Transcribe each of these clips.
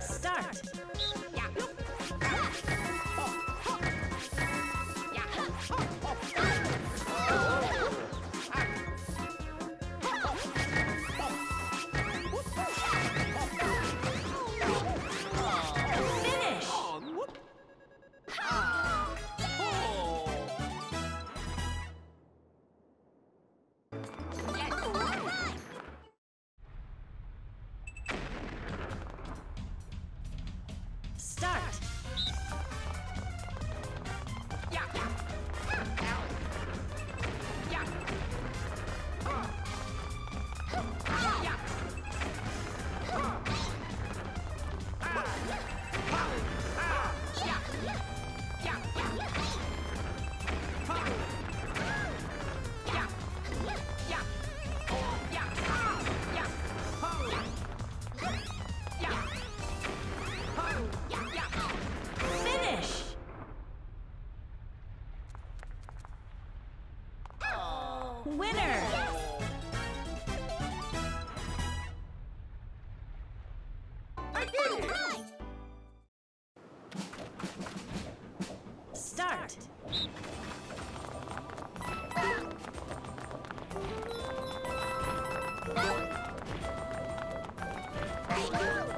Start. Start. Winner. Start. Finish.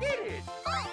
did it!